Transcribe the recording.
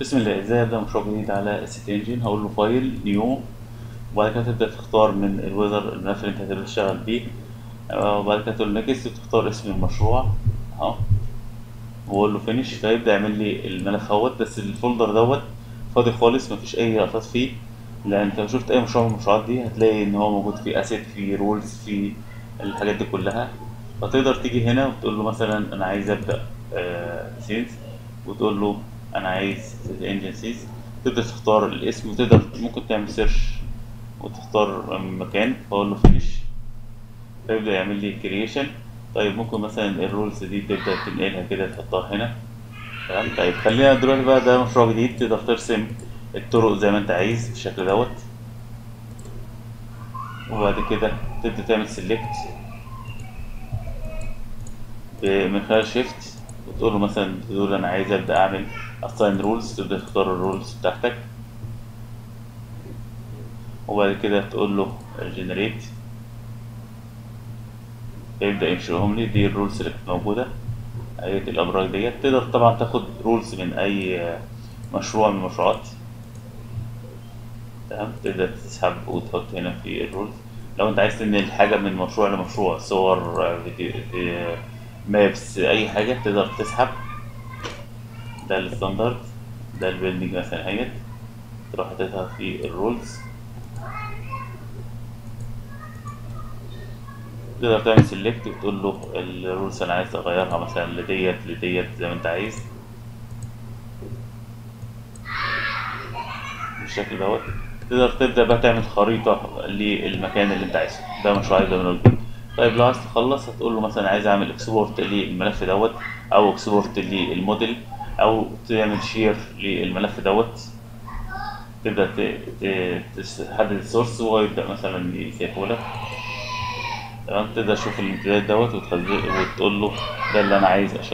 بسم الله. إزاي ابدا مشروع جديد على ال CityEngine هقول له file new وبعد كده تبدأ تختار من ال wizard الملف اللي أنت هتبدا تشتغل بيه. آه، وبعد كده تقول next وتختار اسم المشروع. أهو. واقول له finish فيبدأ يعمل لي الملف أهوت بس ال folder دوت فاضي خالص مفيش أي لقطات فيه. لأن أنت لو شفت أي مشروع من المشروعات دي هتلاقي إن هو موجود فيه assets فيه rules فيه الحاجات دي كلها. فتقدر تيجي هنا وتقول له مثلا أنا عايز أبدأ سيلز وتقول له أنا عايز engine scene تبدا تختار الاسم وتقدر ممكن تعمل search وتختار مكان فاقول له finish فيبدأ يعمل لي creation طيب ممكن مثلا ال rules دي تبدأ تنقلها كده تحطها هنا. تمام؟ طيب خلينا دلوقتي بقى ده مشروع جديد تقدر ترسم الطرق زي ما انت عايز بالشكل دوت. وبعد كده تبدأ تعمل select من خلال shift وتقول له مثلا تقول أنا عايز أبدأ أعمل assign rules تبدأ تختار ال rules بتاعتك. وبعد كده تقول له generate. يبدأ ينشئهم لي دي ال rules اللي كانت موجودة. اية الأبراج ديت. تقدر طبعا تاخد rules من أي مشروع من المشروعات. تمام؟ تقدر تسحب وتحط هنا في ال rules لو أنت عايز تنقل حاجة من مشروع لمشروع صور فيديو maps أي حاجة تقدر تسحب. ده ال standard ده ال building مثلا اهيت تروح حاططها في ال rules. تقدر تعمل select وتقول له ال rules أنا عايز اغيرها مثلا لديت لديت زي ما أنت عايز. بالشكل دوت. تقدر تبدأ بقى تعمل خريطة للمكان اللي أنت عايزه. ده مشروع عايز من الجديد طيب لو عايز تخلص هتقول له مثلا عايز أعمل export للملف دوت أو export لل model أو تعمل share للملف دوت. تبدأ تحدد ال source وهو يبدأ مثلا يسيبه لك. تمام؟ تقدر تشوف الامتداد دوت وتقول له ده اللي أنا عايز اشغل